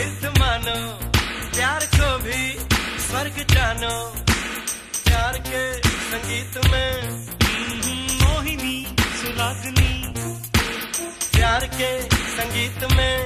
इज़्ज़त मानो, प्यार को भी स्वर्ग जानो। प्यार के संगीत में हम्म, मोहिनी, सुरागनी। प्यार के संगीत में